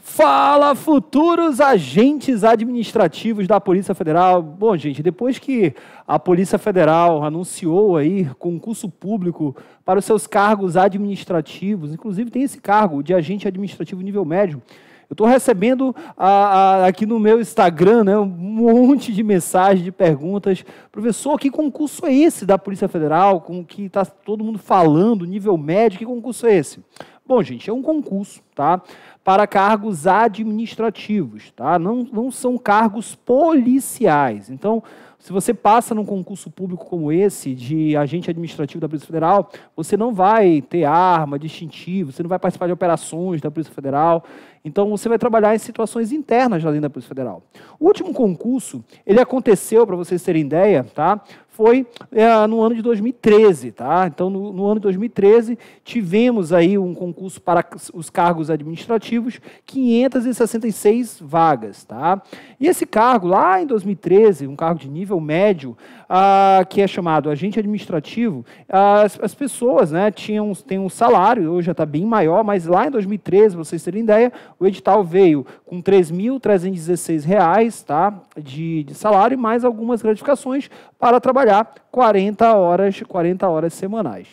Fala, futuros agentes administrativos da Polícia Federal. Bom, gente, depois que a Polícia Federal anunciou aí concurso público para os seus cargos administrativos, inclusive tem esse cargo de agente administrativo nível médio, eu estou recebendo a, a, aqui no meu Instagram né, um monte de mensagens, de perguntas. Professor, que concurso é esse da Polícia Federal? Com que está todo mundo falando, nível médio, que concurso é esse? Bom, gente, é um concurso, tá? Para cargos administrativos, tá? Não, não são cargos policiais. Então, se você passa num concurso público como esse, de agente administrativo da Polícia Federal, você não vai ter arma, distintivo, você não vai participar de operações da Polícia Federal. Então, você vai trabalhar em situações internas além da Polícia Federal. O último concurso, ele aconteceu, para vocês terem ideia, tá? foi é, no ano de 2013, tá? Então, no, no, ano de 2013, tivemos aí um concurso para os cargos administrativos, 566 vagas, tá? E esse cargo, lá em 2013, um cargo de nível médio, ah, que é chamado agente administrativo, as, as pessoas, né, tinham têm um salário, hoje já está bem maior, mas lá em 2013, vocês terem ideia, o edital veio com R$ 3.316, tá? De, de salário e mais algumas gratificações para trabalhar trabalhar 40 horas, 40 horas semanais.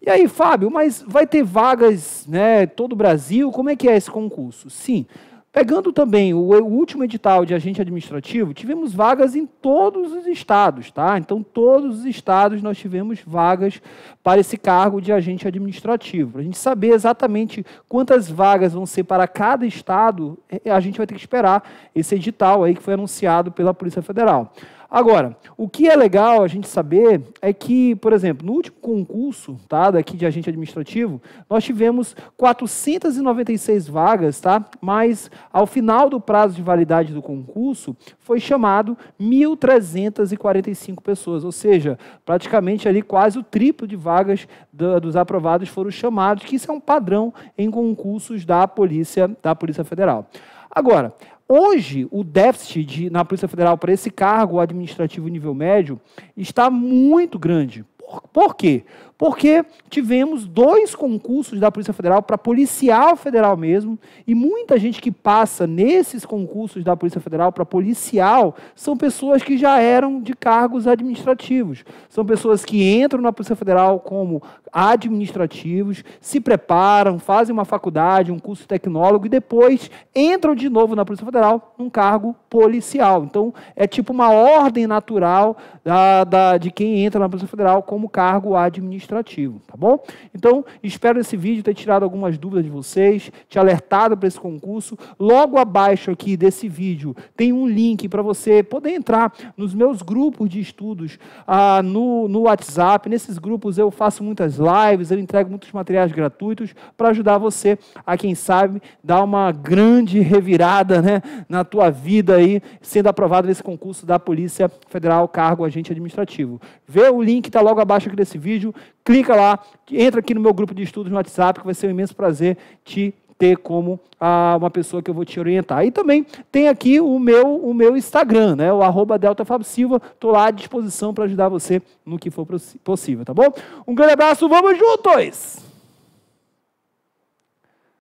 E aí, Fábio, mas vai ter vagas, né, todo o Brasil? Como é que é esse concurso? Sim. Pegando também o, último edital de agente administrativo, tivemos vagas em todos os estados, tá? Então, todos os estados nós tivemos vagas para esse cargo de agente administrativo. Para a gente saber exatamente quantas vagas vão ser para cada estado, é, a gente vai ter que esperar esse edital aí que foi anunciado pela Polícia Federal. Agora, o que é legal a gente saber é que, por exemplo, no último concurso tá, daqui de agente administrativo, nós tivemos 496 vagas, tá? mas ao final do prazo de validade do concurso, foi chamado 1.345 pessoas, ou seja, praticamente ali quase o triplo de vagas do, dos aprovados foram chamados, que isso é um padrão em concursos da Polícia, da Polícia Federal. Agora, Hoje, o déficit de, na Polícia Federal para esse cargo administrativo nível médio está muito grande. Por, por quê? Porque tivemos dois concursos da Polícia Federal para policial federal mesmo, e muita gente que passa nesses concursos da Polícia Federal para policial são pessoas que já eram de cargos administrativos. São pessoas que entram na Polícia Federal como administrativos, se preparam, fazem uma faculdade, um curso tecnólogo e depois entram de novo na Polícia Federal num cargo policial. Então, é tipo uma ordem natural da, da, de quem entra na Polícia Federal como cargo administrativo administrativo, tá bom? Então, espero nesse vídeo ter tirado algumas dúvidas de vocês, te alertado para esse concurso. Logo abaixo aqui desse vídeo tem um link para você poder entrar nos meus grupos de estudos ah, no, no WhatsApp. Nesses grupos eu faço muitas lives, eu entrego muitos materiais gratuitos para ajudar você a, quem sabe, dar uma grande revirada né, na tua vida aí, sendo aprovado nesse concurso da Polícia Federal, cargo agente administrativo. Vê o link está logo abaixo aqui desse vídeo clica lá, entra aqui no meu grupo de estudos no WhatsApp, que vai ser um imenso prazer te ter como ah, uma pessoa que eu vou te orientar. E também tem aqui o meu, o meu Instagram, né? o arroba Delta Silva. Estou lá à disposição para ajudar você no que for possível, tá bom? Um grande abraço, vamos juntos!